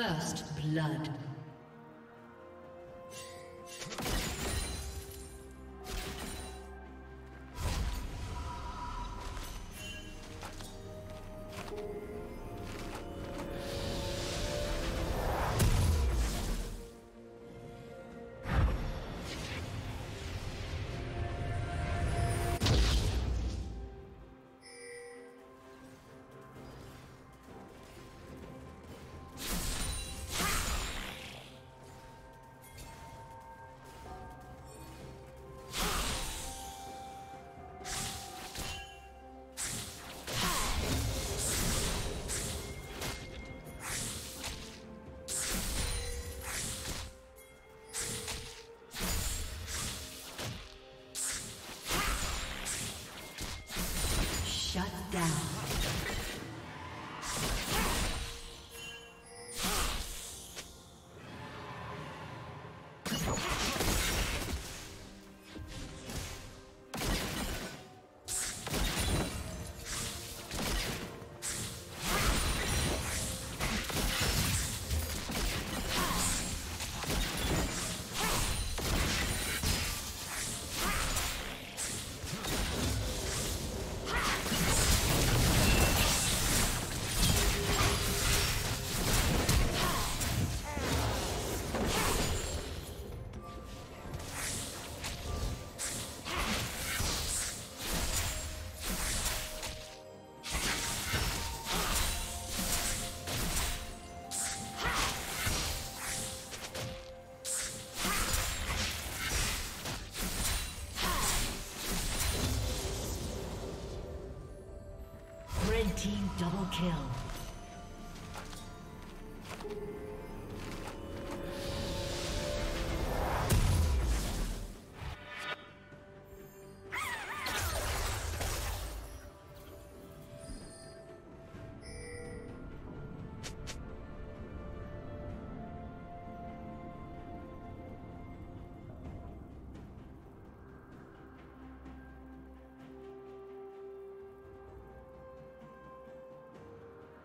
First blood. Team double kill.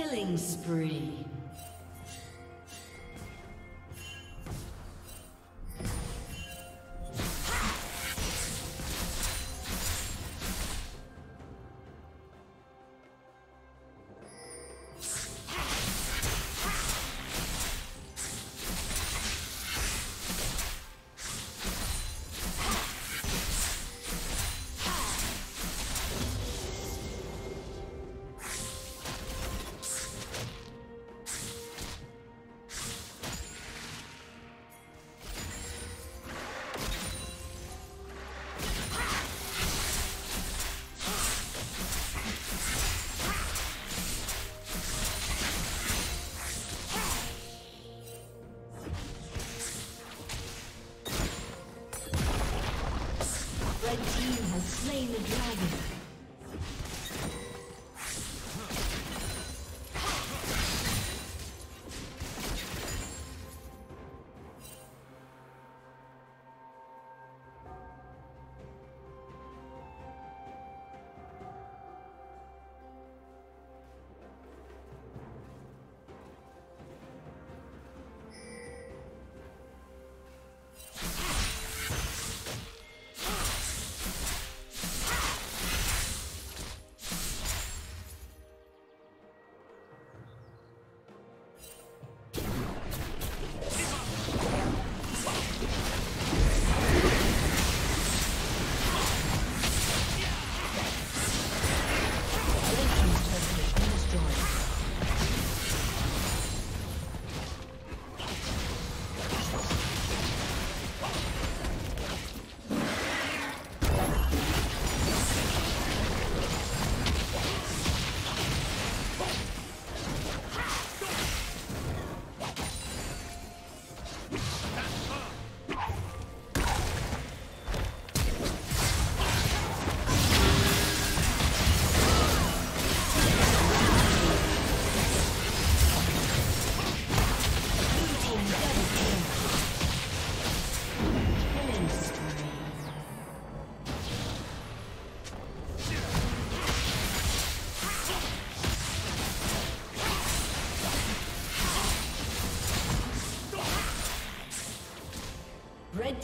Killing spree.